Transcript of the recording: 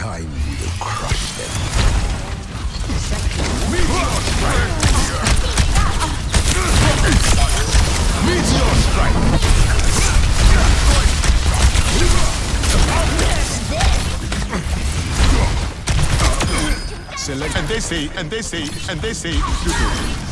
Time will crush them. Meteor strike! Meteor strike! Select and they see, and they see, and they see.